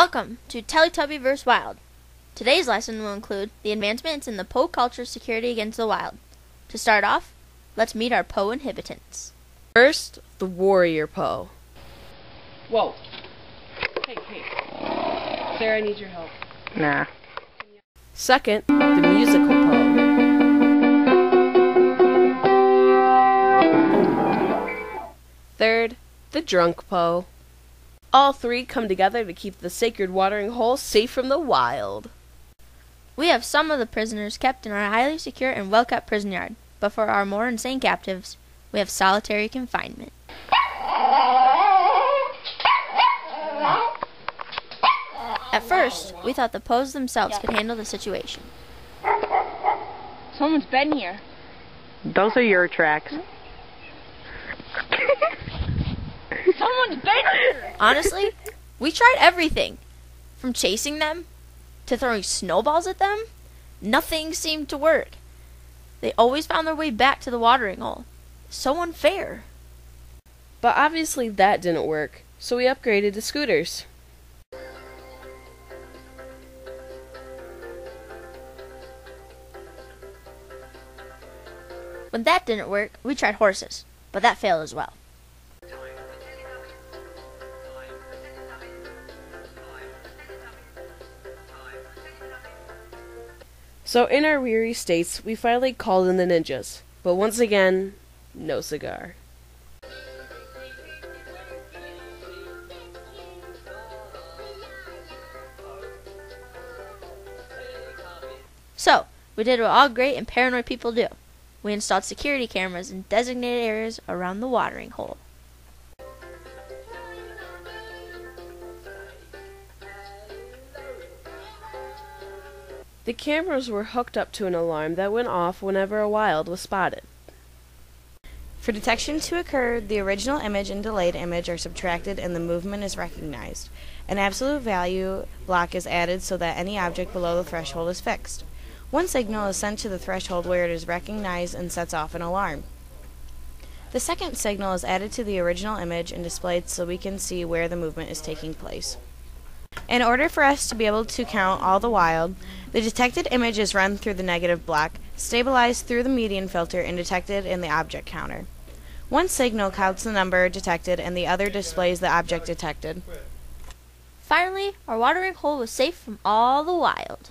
Welcome to Teletubby vs. Wild. Today's lesson will include the advancements in the Po culture security against the wild. To start off, let's meet our Po inhabitants. First, the warrior Po. Whoa. Hey, hey. Sarah, I need your help. Nah. Second, the musical Po. Third, the drunk Po. All three come together to keep the sacred watering hole safe from the wild. We have some of the prisoners kept in our highly secure and well kept prison yard, but for our more insane captives, we have solitary confinement. At first, we thought the Pos themselves could handle the situation. Someone's been here. Those are your tracks. Hmm? Someone's been here! Honestly, we tried everything from chasing them to throwing snowballs at them. Nothing seemed to work. They always found their way back to the watering hole. So unfair. But obviously that didn't work, so we upgraded to scooters. When that didn't work, we tried horses, but that failed as well. So in our weary states, we finally called in the ninjas. But once again, no cigar. So, we did what all great and paranoid people do. We installed security cameras in designated areas around the watering hole. The cameras were hooked up to an alarm that went off whenever a wild was spotted. For detection to occur, the original image and delayed image are subtracted and the movement is recognized. An absolute value block is added so that any object below the threshold is fixed. One signal is sent to the threshold where it is recognized and sets off an alarm. The second signal is added to the original image and displayed so we can see where the movement is taking place. In order for us to be able to count all the wild, the detected image is run through the negative block, stabilized through the median filter, and detected in the object counter. One signal counts the number detected and the other displays the object detected. Finally, our watering hole was safe from all the wild.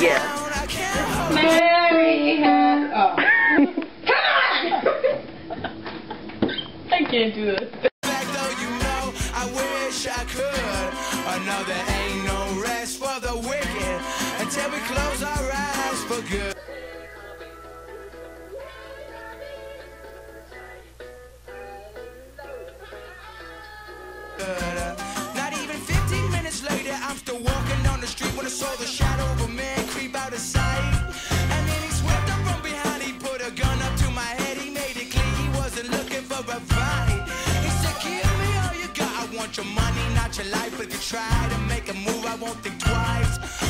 Could. Oh. I know there ain't no rest for the wicked until we close our eyes for good. Not even 15 minutes later, I'm still walking down the street when I saw the your life, but you try to make a move, I won't think twice.